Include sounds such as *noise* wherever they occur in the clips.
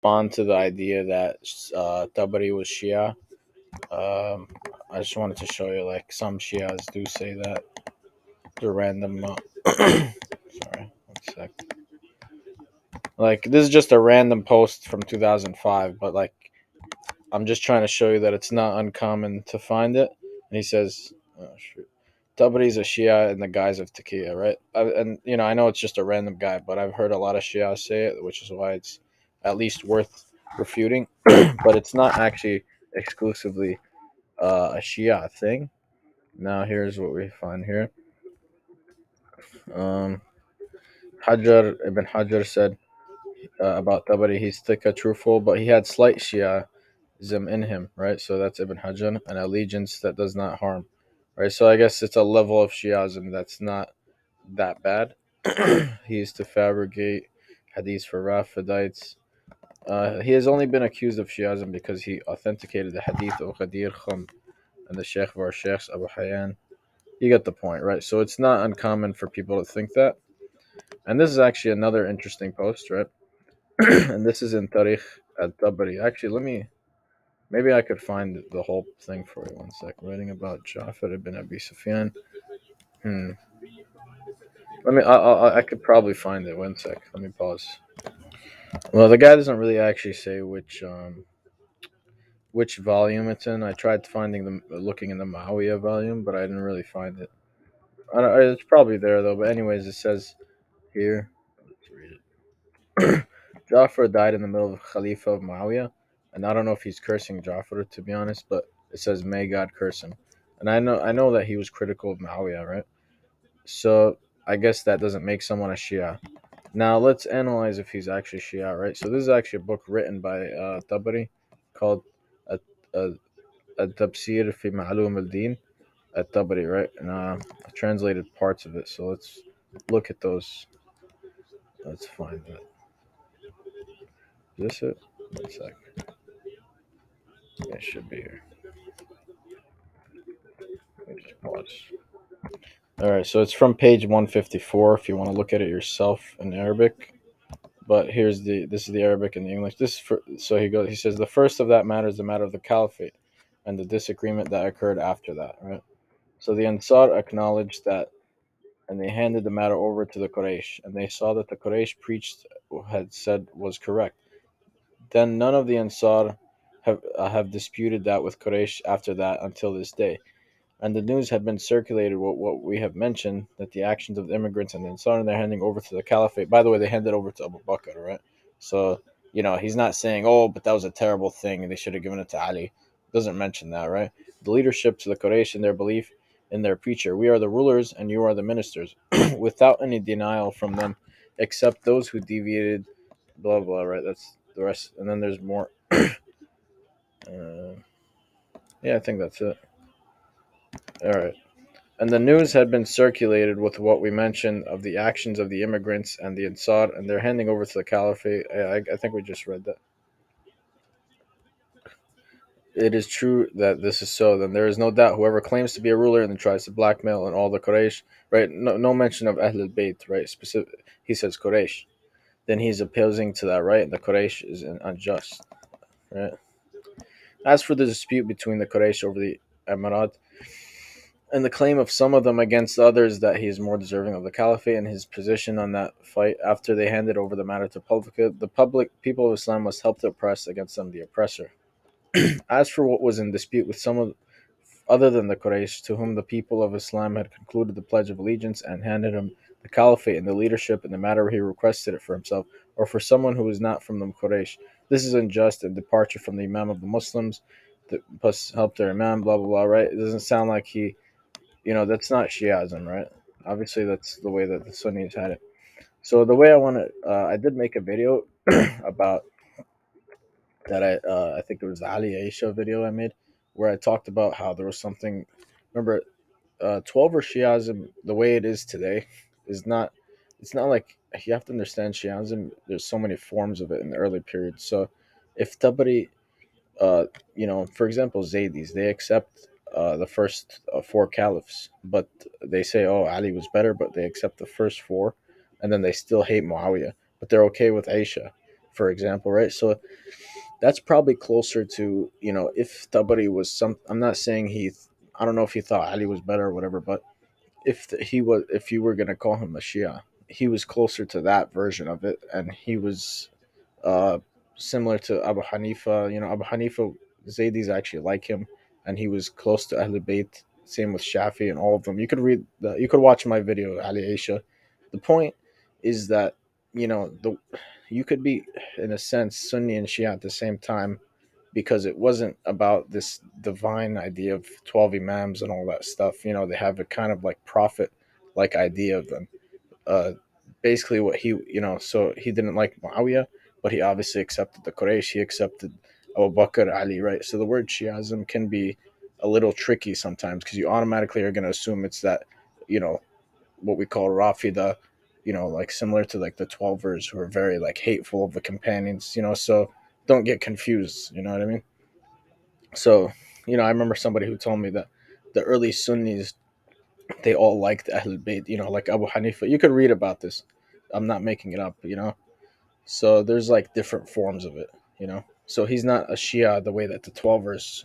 respond to the idea that uh, Tabari was Shia. Um, I just wanted to show you, like, some Shias do say that. The random. Uh, *clears throat* sorry, one sec. Like, this is just a random post from 2005, but, like, I'm just trying to show you that it's not uncommon to find it. And he says, oh, shoot. Tabari's a Shia in the guise of Taqiyya, right? I, and, you know, I know it's just a random guy, but I've heard a lot of Shia say it, which is why it's at least worth refuting. *clears throat* but it's not actually exclusively uh, a Shia thing. Now, here's what we find here. Um, Hajar ibn Hajar said uh, about Tabari, he's thika truthful, but he had slight Shiaism in him, right? So that's Ibn Hajar, an allegiance that does not harm right? So I guess it's a level of Shiaism that's not that bad. *clears throat* he used to fabricate hadiths for Rafidites. Uh, he has only been accused of Shiism because he authenticated the hadith of Ghadir Khum and the Sheikh of our Sheikhs, Abu Hayyan. You get the point, right? So it's not uncommon for people to think that. And this is actually another interesting post, right? *clears throat* and this is in Tarikh al Tabari. Actually, let me Maybe I could find the whole thing for you. One sec. Writing about Jafar ibn Abi Sufyan. Hmm. Let me. I, I, I could probably find it. One sec. Let me pause. Well, the guy doesn't really actually say which um which volume it's in. I tried finding the looking in the Muawiyah volume, but I didn't really find it. It's probably there though. But anyways, it says here. Let's read it. *coughs* Jafar died in the middle of Khalifa of Muawiyah and I don't know if he's cursing Jafar to be honest, but it says may God curse him. And I know I know that he was critical of Muawiyah, right? So I guess that doesn't make someone a Shia. Now let's analyze if he's actually Shia, right? So this is actually a book written by uh, Tabari called a a Tabsir fi Ma'alim al-Din at Tabari, right? And uh, I translated parts of it. So let's look at those. Let's find that. Is this it? One sec. It should be here. Just pause. All right, so it's from page 154 if you want to look at it yourself in Arabic. But here's the this is the Arabic and the English. This for, so he goes he says the first of that matter is the matter of the caliphate and the disagreement that occurred after that, right? So the Ansar acknowledged that and they handed the matter over to the Quraysh and they saw that the Quraysh preached had said was correct. Then none of the Ansar have, uh, have disputed that with Quraysh after that until this day. And the news had been circulated what, what we have mentioned that the actions of the immigrants and the Ansar they're handing over to the caliphate. By the way, they handed over to Abu Bakr, right? So, you know, he's not saying, oh, but that was a terrible thing and they should have given it to Ali. Doesn't mention that, right? The leadership to the Quraysh and their belief in their preacher. We are the rulers and you are the ministers, *clears throat* without any denial from them, except those who deviated, blah, blah, right? That's the rest. And then there's more. *clears throat* Uh, yeah, I think that's it. All right. And the news had been circulated with what we mentioned of the actions of the immigrants and the Ansar, and they're handing over to the caliphate. I, I think we just read that. It is true that this is so. Then there is no doubt whoever claims to be a ruler and then tries to blackmail and all the Quraysh, right? No, no mention of Ahl al-Bayt, right? Specific. He says Quraysh. Then he's opposing to that, right? And the Quraysh is unjust, right? As for the dispute between the Quraysh over the Emirat and the claim of some of them against others that he is more deserving of the caliphate and his position on that fight after they handed over the matter to public, the public people of Islam must help the oppressed against them, the oppressor. *clears throat* As for what was in dispute with some of other than the Quraysh, to whom the people of Islam had concluded the pledge of allegiance and handed him the caliphate and the leadership in the matter where he requested it for himself, or for someone who was not from the Quraysh, this is unjust and departure from the Imam of the Muslims, that plus help their Imam, blah, blah, blah, right? It doesn't sound like he, you know, that's not Shiism, right? Obviously, that's the way that the Sunnis had it. So the way I want to, uh, I did make a video *clears throat* about that. I uh, I think it was the Ali Aisha video I made where I talked about how there was something. Remember, uh, or Shiism, the way it is today, is not. It's not like you have to understand Shiism. There's so many forms of it in the early period. So, if Tabari, uh, you know, for example, Zaydis, they accept uh, the first uh, four caliphs, but they say, oh, Ali was better, but they accept the first four, and then they still hate Muawiyah, but they're okay with Aisha. for example, right? So that's probably closer to you know if Tabari was some. I'm not saying he. I don't know if he thought Ali was better or whatever, but if the, he was, if you were gonna call him a Shia, he was closer to that version of it, and he was uh, similar to Abu Hanifa. You know, Abu Hanifa, Zaydis actually like him, and he was close to Ahlul Bayt. Same with Shafi and all of them. You could read, the, you could watch my video, Ali Aisha. The point is that you know the you could be in a sense Sunni and Shia at the same time because it wasn't about this divine idea of 12 imams and all that stuff you know they have a kind of like prophet like idea of them uh basically what he you know so he didn't like Muawiyah but he obviously accepted the Quraysh he accepted Abu Bakr Ali right so the word Shiism can be a little tricky sometimes because you automatically are going to assume it's that you know what we call Rafida you know, like similar to like the Twelvers who are very like hateful of the companions, you know, so don't get confused, you know what I mean? So, you know, I remember somebody who told me that the early Sunnis they all liked Ahlul Bayt, you know, like Abu Hanifa. You could read about this. I'm not making it up, you know. So there's like different forms of it, you know. So he's not a Shia the way that the Twelvers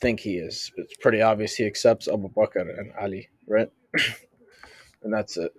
think he is. It's pretty obvious he accepts Abu Bakr and Ali, right? *coughs* and that's it.